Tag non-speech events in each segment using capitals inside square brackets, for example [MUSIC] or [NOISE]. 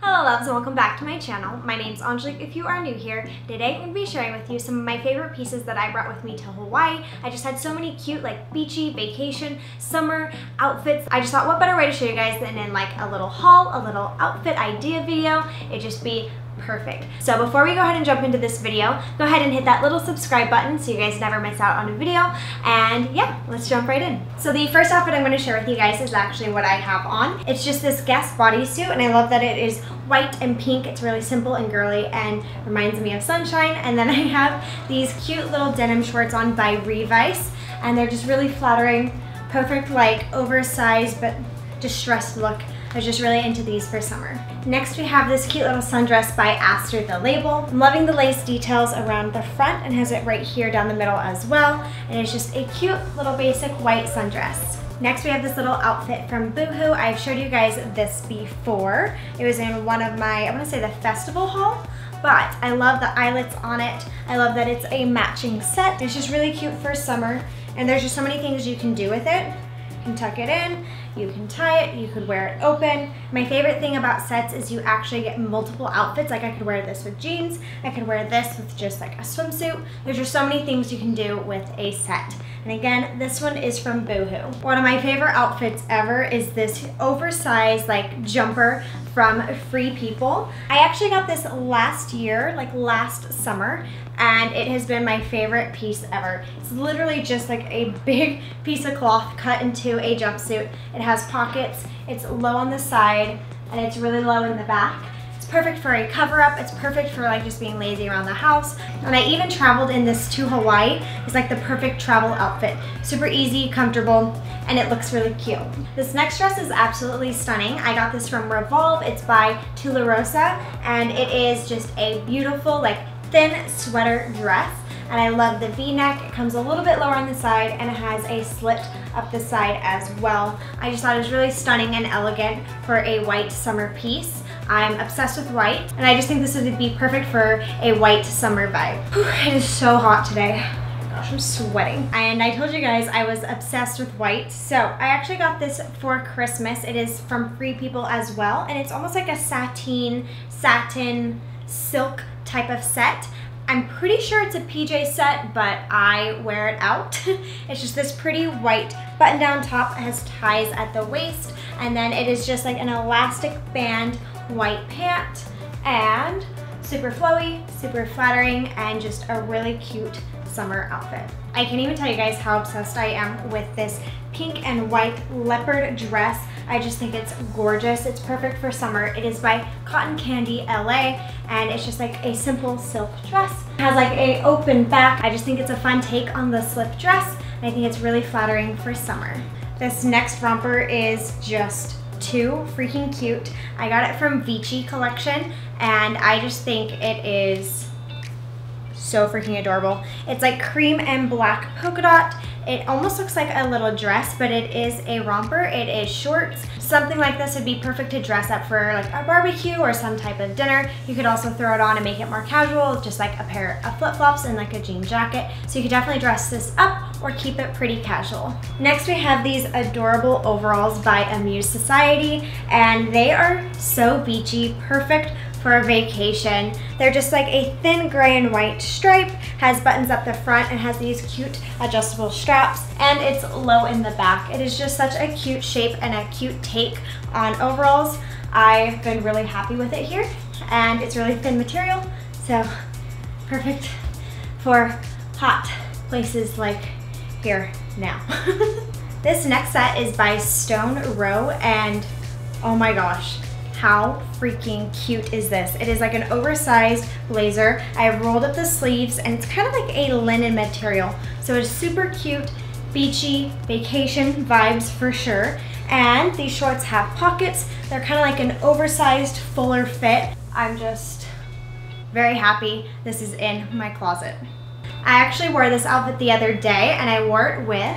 Hello loves and welcome back to my channel. My name is Angelique if you are new here. Today I'm going to be sharing with you some of my favorite pieces that I brought with me to Hawaii. I just had so many cute like beachy, vacation, summer outfits. I just thought what better way to show you guys than in like a little haul, a little outfit idea video. It'd just be perfect. So before we go ahead and jump into this video, go ahead and hit that little subscribe button so you guys never miss out on a video. And yeah, let's jump right in. So the first outfit I'm gonna share with you guys is actually what I have on. It's just this Guess bodysuit and I love that it is white and pink. It's really simple and girly and reminds me of sunshine. And then [LAUGHS] I have these cute little denim shorts on by Revice and they're just really flattering, perfect like oversized but distressed look was just really into these for summer. Next we have this cute little sundress by ASTR the Label. I'm loving the lace details around the front and has it right here down the middle as well. And it's just a cute little basic white sundress. Next we have this little outfit from Boohoo. I've showed you guys this before. It was in one of my, I wanna say the festival haul, but I love the eyelets on it. I love that it's a matching set. It's just really cute for summer and there's just so many things you can do with it. You can tuck it in, you can tie it, you could wear it open. My favorite thing about sets is you actually get multiple outfits. Like I could wear this with jeans, I could wear this with just like a swimsuit. There's just so many things you can do with a set. And again, this one is from Boohoo. One of my favorite outfits ever is this oversized like jumper from Free People. I actually got this last year, like last summer, and it has been my favorite piece ever. It's literally just like a [LAUGHS] big piece of cloth cut into a jumpsuit. It has pockets, it's low on the side, and it's really low in the back perfect for a cover up. It's perfect for like just being lazy around the house. And I even traveled in this to Hawaii. It's like the perfect travel outfit. Super easy, comfortable, and it looks really cute. This next dress is absolutely stunning. I got this from Revolve. It's by Tularosa, and it is just a beautiful like thin sweater dress and I love the v-neck. It comes a little bit lower on the side and it has a slit up the side as well. I just thought it was really stunning and elegant for a white summer piece. I'm obsessed with white and I just think this would be perfect for a white summer vibe. Whew, [SIGHS] it is so hot today. Gosh, I'm sweating. And I told you guys I was obsessed with white. So I actually got this for Christmas. It is from Free People as well. And it's almost like a sateen, satin, silk type of set. I'm pretty sure it's a PJ set, but I wear it out. [LAUGHS] it's just this pretty white button down top. It has ties at the waist, and then it is just like an elastic band white pant, and super flowy, super flattering, and just a really cute summer outfit. I can't even tell you guys how obsessed I am with this pink and white leopard dress. I just think it's gorgeous. It's perfect for summer. It is by Cotton Candy LA and it's just like a simple silk dress. It has like a open back. I just think it's a fun take on the slip dress and I think it's really flattering for summer. This next romper is just too freaking cute. I got it from Vici collection and I just think it is so freaking adorable. It's like cream and black polka dot. It almost looks like a little dress, but it is a romper. It is shorts. Something like this would be perfect to dress up for like a barbecue or some type of dinner. You could also throw it on and make it more casual, just like a pair of flip-flops and like a jean jacket. So you could definitely dress this up or keep it pretty casual. Next we have these adorable overalls by Amuse Society and they are so beachy, perfect for a vacation. They're just like a thin gray and white stripe, has buttons up the front and has these cute adjustable straps and it's low in the back. It is just such a cute shape and a cute take on overalls. I've been really happy with it here and it's really thin material so perfect for hot places like here now. [LAUGHS] this next set is by Stone Row and oh my gosh how freaking cute is this? It is like an oversized blazer. I have rolled up the sleeves and it's kind of like a linen material. So it's super cute, beachy, vacation vibes for sure. And these shorts have pockets. They're kind of like an oversized, fuller fit. I'm just very happy this is in my closet. I actually wore this outfit the other day and I wore it with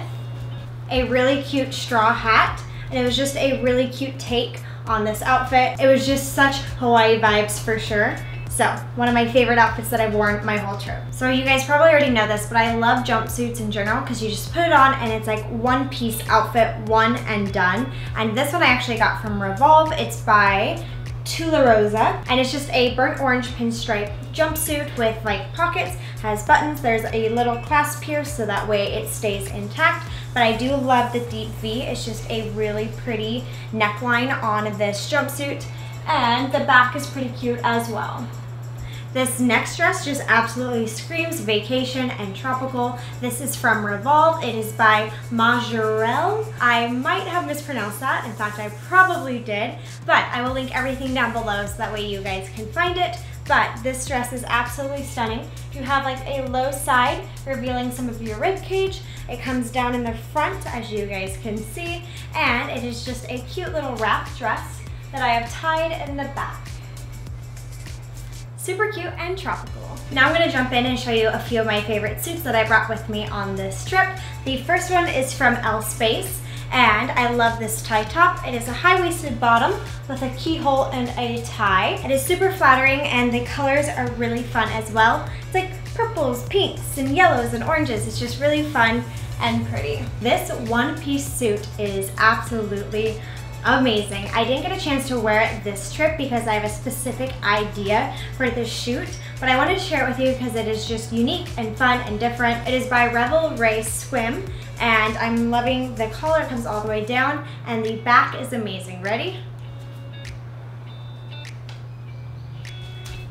a really cute straw hat and it was just a really cute take on this outfit. It was just such Hawaii vibes for sure. So, one of my favorite outfits that I've worn my whole trip. So you guys probably already know this, but I love jumpsuits in general because you just put it on and it's like one piece outfit, one and done. And this one I actually got from Revolve. It's by Tularosa, and it's just a burnt orange pinstripe jumpsuit with like pockets, has buttons, there's a little clasp here so that way it stays intact, but I do love the deep V. It's just a really pretty neckline on this jumpsuit, and the back is pretty cute as well. This next dress just absolutely screams vacation and tropical. This is from Revolve. It is by Majorelle. I might have mispronounced that. In fact, I probably did, but I will link everything down below so that way you guys can find it. But this dress is absolutely stunning. You have like a low side revealing some of your rib cage. It comes down in the front as you guys can see. And it is just a cute little wrap dress that I have tied in the back super cute and tropical. Now I'm gonna jump in and show you a few of my favorite suits that I brought with me on this trip. The first one is from L Space and I love this tie top. It is a high-waisted bottom with a keyhole and a tie. It is super flattering and the colors are really fun as well. It's like purples, pinks, and yellows and oranges. It's just really fun and pretty. This one-piece suit is absolutely amazing. I didn't get a chance to wear it this trip because I have a specific idea for this shoot, but I wanted to share it with you because it is just unique and fun and different. It is by Revel Rey Swim, and I'm loving the collar comes all the way down, and the back is amazing. Ready?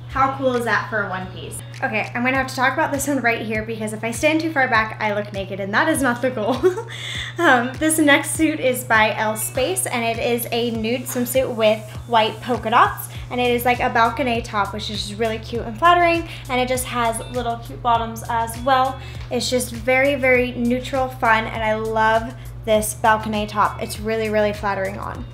How cool is that for a one piece? Okay, I'm gonna have to talk about this one right here because if I stand too far back, I look naked and that is not the goal. [LAUGHS] um, this next suit is by L Space and it is a nude swimsuit with white polka dots and it is like a balconette top which is just really cute and flattering and it just has little cute bottoms as well. It's just very, very neutral, fun, and I love this balconette top. It's really, really flattering on.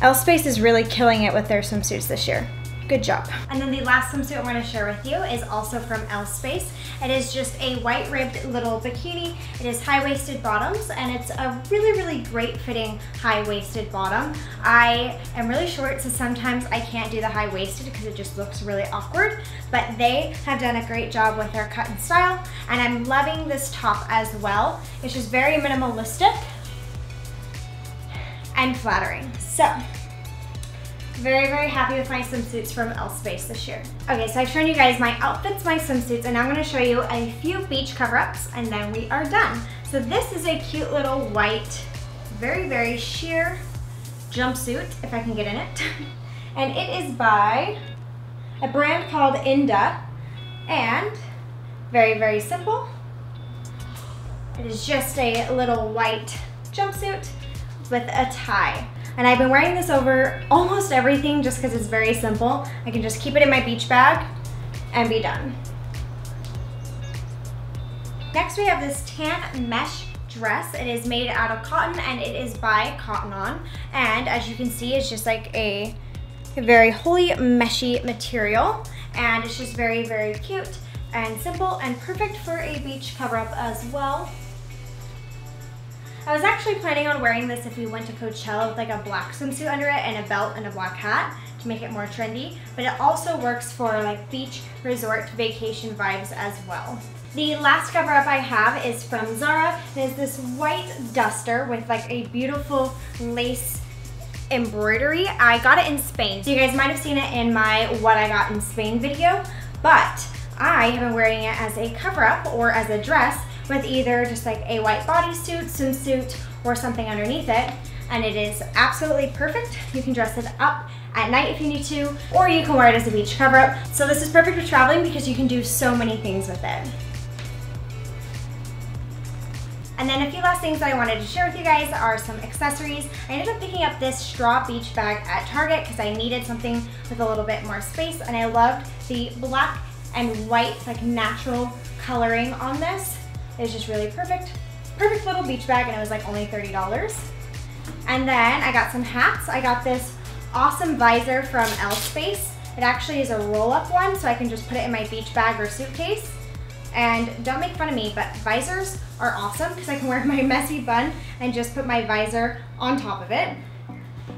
L Space is really killing it with their swimsuits this year. Good job. And then the last swimsuit I'm gonna share with you is also from L Space. It is just a white ribbed little bikini. It is high-waisted bottoms and it's a really, really great fitting high-waisted bottom. I am really short, so sometimes I can't do the high-waisted because it just looks really awkward, but they have done a great job with their cut and style, and I'm loving this top as well. It's just very minimalistic and flattering. So very, very happy with my swimsuits from L Space this year. Okay, so I've shown you guys my outfits, my swimsuits, and I'm gonna show you a few beach cover-ups, and then we are done. So this is a cute little white, very, very sheer jumpsuit, if I can get in it. [LAUGHS] and it is by a brand called Indah, and very, very simple. It is just a little white jumpsuit with a tie. And I've been wearing this over almost everything just because it's very simple. I can just keep it in my beach bag and be done. Next we have this tan mesh dress. It is made out of cotton and it is by Cotton On. And as you can see, it's just like a, very holy meshy material. And it's just very, very cute and simple and perfect for a beach cover up as well. I was actually planning on wearing this if we went to Coachella with like a black swimsuit under it and a belt and a black hat to make it more trendy, but it also works for like beach, resort, vacation vibes as well. The last cover up I have is from Zara. Is this white duster with like a beautiful lace embroidery. I got it in Spain, so you guys might have seen it in my what I got in Spain video, but I have been wearing it as a cover up or as a dress with either just like a white bodysuit, swimsuit, or something underneath it. And it is absolutely perfect. You can dress it up at night if you need to, or you can wear it as a beach cover up. So this is perfect for traveling because you can do so many things with it. And then a few last things that I wanted to share with you guys are some accessories. I ended up picking up this straw beach bag at Target because I needed something with a little bit more space and I loved the black and white like natural coloring on this. It was just really perfect. Perfect little beach bag and it was like only $30. And then I got some hats. I got this awesome visor from L Space. It actually is a roll-up one, so I can just put it in my beach bag or suitcase. And don't make fun of me, but visors are awesome because I can wear [LAUGHS] my messy bun and just put my visor on top of it.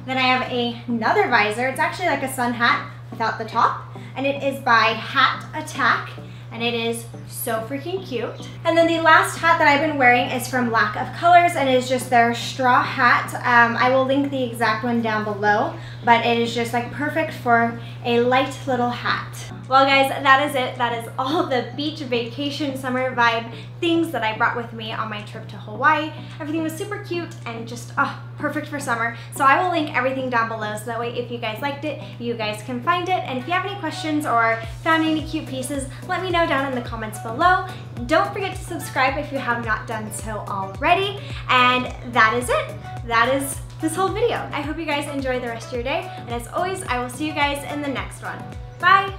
Then I have a, another visor. It's actually like a sun hat without the top, and it is by Hat Attack and it is so freaking cute. And then the last hat that I've been wearing is from Lack of Colors and is just their straw hat. Um, I will link the exact one down below, but it is just like perfect for a light little hat. Well guys, that is it. That is all the beach vacation summer vibe things that I brought with me on my trip to Hawaii. Everything was super cute and just oh, perfect for summer. So I will link everything down below so that way if you guys liked it, you guys can find it. And if you have any questions or found any cute pieces, let me know down in the comments below. Don't forget to subscribe if you have not done so already. And that is it. That is this whole video. I hope you guys enjoy the rest of your day. And as always, I will see you guys in the next one. Bye!